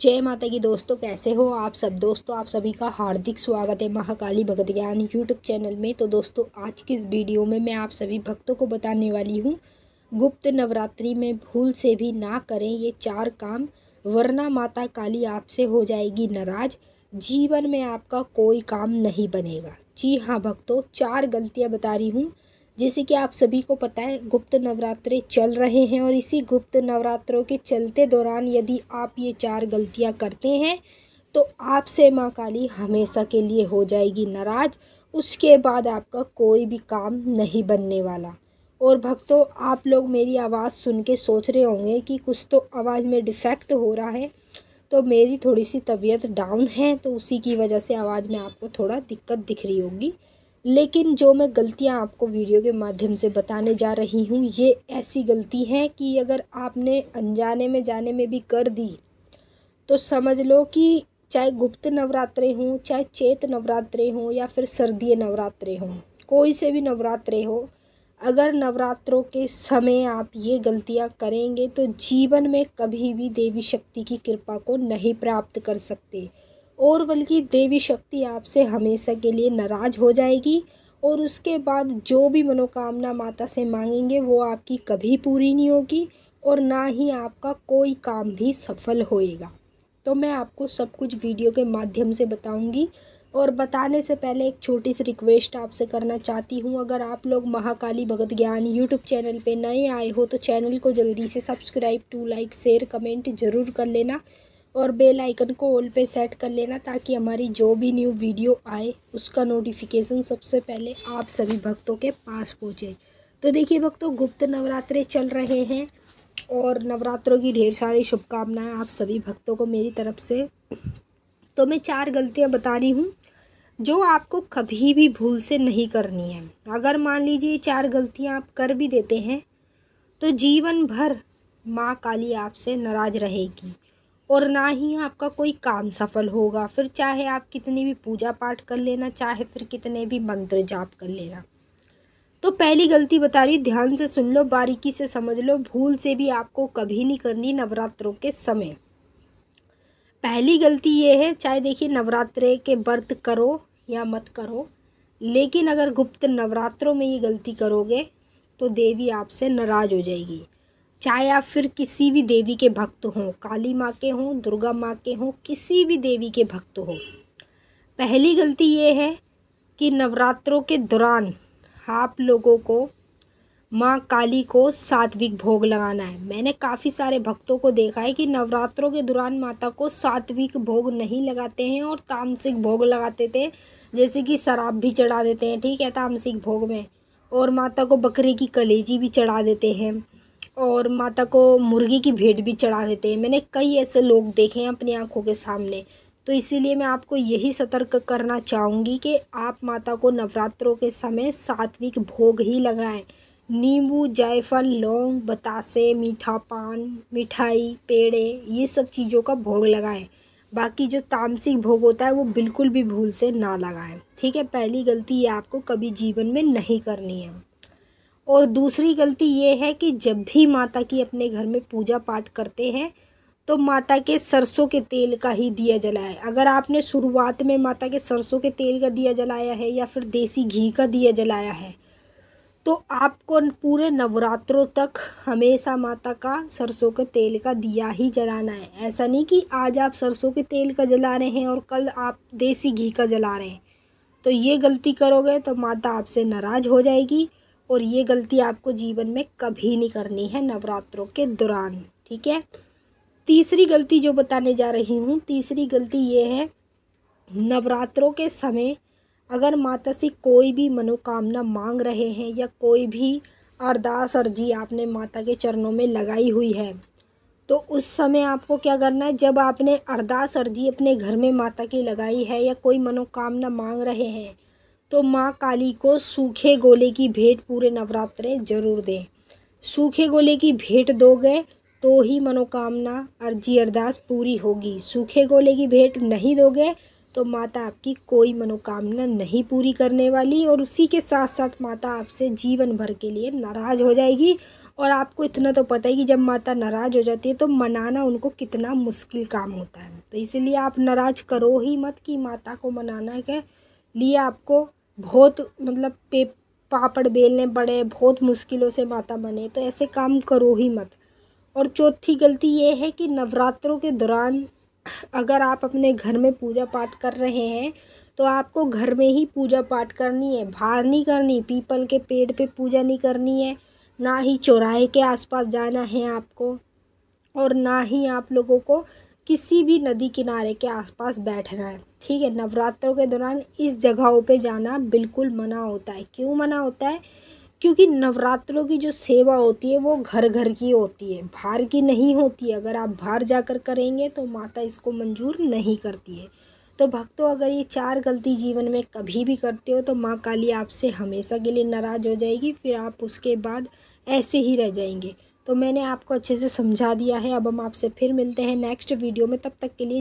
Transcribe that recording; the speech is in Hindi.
जय माता की दोस्तों, कैसे हो आप सब? दोस्तों, आप सभी का हार्दिक स्वागत है महाकाली भगत ज्ञान यूट्यूब चैनल में। तो दोस्तों, आज की इस वीडियो में मैं आप सभी भक्तों को बताने वाली हूँ, गुप्त नवरात्रि में भूल से भी ना करें ये चार काम, वरना माता काली आपसे हो जाएगी नाराज़, जीवन में आपका कोई काम नहीं बनेगा। जी हाँ भक्तों, चार गलतियाँ बता रही हूँ। जैसे कि आप सभी को पता है, गुप्त नवरात्रे चल रहे हैं और इसी गुप्त नवरात्रों के चलते दौरान यदि आप ये चार गलतियाँ करते हैं तो आपसे माँ काली हमेशा के लिए हो जाएगी नाराज़। उसके बाद आपका कोई भी काम नहीं बनने वाला। और भक्तों, आप लोग मेरी आवाज़ सुन के सोच रहे होंगे कि कुछ तो आवाज़ में डिफेक्ट हो रहा है तो मेरी थोड़ी सी तबीयत डाउन है तो उसी की वजह से आवाज़ में आपको थोड़ा दिक्कत दिख रही होगी। लेकिन जो मैं गलतियाँ आपको वीडियो के माध्यम से बताने जा रही हूँ, ये ऐसी गलती है कि अगर आपने अनजाने में जाने में भी कर दी तो समझ लो कि चाहे गुप्त नवरात्रे हों, चाहे चेत नवरात्रे हों या फिर सर्दीय नवरात्रे हों, कोई से भी नवरात्रे हो, अगर नवरात्रों के समय आप ये गलतियाँ करेंगे तो जीवन में कभी भी देवी शक्ति की कृपा को नहीं प्राप्त कर सकते। और बल्कि देवी शक्ति आपसे हमेशा के लिए नाराज़ हो जाएगी और उसके बाद जो भी मनोकामना माता से मांगेंगे, वो आपकी कभी पूरी नहीं होगी और ना ही आपका कोई काम भी सफल होएगा। तो मैं आपको सब कुछ वीडियो के माध्यम से बताऊँगी और बताने से पहले एक छोटी सी रिक्वेस्ट आपसे करना चाहती हूँ। अगर आप लोग महाकाली भगत ज्ञान यूट्यूब चैनल पे नए आए हो तो चैनल को जल्दी से subscribe to like share comment ज़रूर कर लेना। और बेल आइकन को ऑल पे सेट कर लेना ताकि हमारी जो भी न्यू वीडियो आए, उसका नोटिफिकेशन सबसे पहले आप सभी भक्तों के पास पहुँचे। तो देखिए भक्तों, गुप्त नवरात्रे चल रहे हैं और नवरात्रों की ढेर सारी शुभकामनाएँ आप सभी भक्तों को मेरी तरफ़ से। तो मैं चार गलतियाँ बता रही हूँ, जो आपको कभी भी भूल से नहीं करनी है। अगर मान लीजिए चार गलतियाँ आप कर भी देते हैं तो जीवन भर माँ काली आपसे नाराज़ रहेगी। और ना ही आपका कोई काम सफल होगा। फिर चाहे आप कितनी भी पूजा पाठ कर लेना, चाहे फिर कितने भी मंत्र जाप कर लेना। तो पहली गलती बता रही, ध्यान से सुन लो, बारीकी से समझ लो, भूल से भी आपको कभी नहीं करनी नवरात्रों के समय। पहली गलती ये है, चाहे देखिए नवरात्रे के व्रत करो या मत करो, लेकिन अगर गुप्त नवरात्रों में ये गलती करोगे तो देवी आपसे नाराज़ हो जाएगी। चाहे आप फिर किसी भी देवी के भक्त हों, काली माँ के हों, दुर्गा माँ के हों, किसी भी देवी के भक्त हो। पहली गलती ये है कि नवरात्रों के दौरान आप लोगों को, माँ काली को सात्विक भोग लगाना है। मैंने काफ़ी सारे भक्तों को देखा है कि नवरात्रों के दौरान माता को सात्विक भोग नहीं लगाते हैं और तामसिक भोग लगाते थे, जैसे कि शराब भी चढ़ा देते हैं, ठीक है, तामसिक भोग में। और माता को बकरे की कलेजी भी चढ़ा देते हैं। और माता को मुर्गी की भेंट भी चढ़ा देते हैं। मैंने कई ऐसे लोग देखे हैं अपनी आँखों के सामने। तो इसीलिए मैं आपको यही सतर्क करना चाहूँगी कि आप माता को नवरात्रों के समय सात्विक भोग ही लगाएँ। नींबू, जायफल, लौंग, बतासे, मीठा पान, मिठाई, पेड़े, ये सब चीज़ों का भोग लगाएँ। बाकी जो तामसिक भोग होता है वो बिल्कुल भी भूल से ना लगाएँ। ठीक है, पहली गलती ये आपको कभी जीवन में नहीं करनी है। और दूसरी गलती ये है कि जब भी माता की अपने घर में पूजा पाठ करते हैं तो माता के सरसों के तेल का ही दिया जलाए अगर आपने शुरुआत में माता के सरसों के तेल का दिया जलाया है या फिर देसी घी का दिया जलाया है तो आपको पूरे नवरात्रों तक हमेशा माता का सरसों के तेल का दिया ही जलाना है। ऐसा नहीं कि आज आप सरसों के तेल का जला रहे हैं और कल आप देसी घी का जला रहे हैं। तो ये गलती करोगे तो माता आपसे नाराज़ हो जाएगी और ये गलती आपको जीवन में कभी नहीं करनी है नवरात्रों के दौरान, ठीक है? तीसरी गलती जो बताने जा रही हूँ, तीसरी गलती ये है, नवरात्रों के समय अगर माता से कोई भी मनोकामना मांग रहे हैं या कोई भी अरदास अर्जी आपने माता के चरणों में लगाई हुई है तो उस समय आपको क्या करना है? जब आपने अरदास अर्जी अपने घर में माता की लगाई है या कोई मनोकामना मांग रहे हैं तो माँ काली को सूखे गोले की भेंट पूरे नवरात्रे ज़रूर दें। सूखे गोले की भेंट दोगे तो ही मनोकामना, अर्जी, अरदास पूरी होगी। सूखे गोले की भेंट नहीं दोगे तो माता आपकी कोई मनोकामना नहीं पूरी करने वाली और उसी के साथ साथ माता आपसे जीवन भर के लिए नाराज़ हो जाएगी। और आपको इतना तो पता है कि जब माता नाराज़ हो जाती है तो मनाना उनको कितना मुश्किल काम होता है। तो इसीलिए आप नाराज़ करो ही मत कि माता को मनाना के लिए आपको बहुत मतलब पे, पापड़ बेलने पड़े, बहुत मुश्किलों से माता बने तो ऐसे काम करो ही मत। और चौथी गलती ये है कि नवरात्रों के दौरान अगर आप अपने घर में पूजा पाठ कर रहे हैं तो आपको घर में ही पूजा पाठ करनी है। बाहर नहीं करनी, पीपल के पेड़ पे पूजा नहीं करनी है, ना ही चौराहे के आसपास जाना है आपको, और ना ही आप लोगों को किसी भी नदी किनारे के आसपास बैठना है। ठीक है, नवरात्रों के दौरान इस जगहों पे जाना बिल्कुल मना होता है। क्यों मना होता है? क्योंकि नवरात्रों की जो सेवा होती है वो घर घर की होती है, बाहर की नहीं होती है। अगर आप बाहर जाकर करेंगे तो माता इसको मंजूर नहीं करती है। तो भक्तों, अगर ये चार गलती जीवन में कभी भी करते हो तो माँ काली आपसे हमेशा के लिए नाराज़ हो जाएगी, फिर आप उसके बाद ऐसे ही रह जाएँगे। तो मैंने आपको अच्छे से समझा दिया है। अब हम आपसे फिर मिलते हैं नेक्स्ट वीडियो में। तब तक के लिए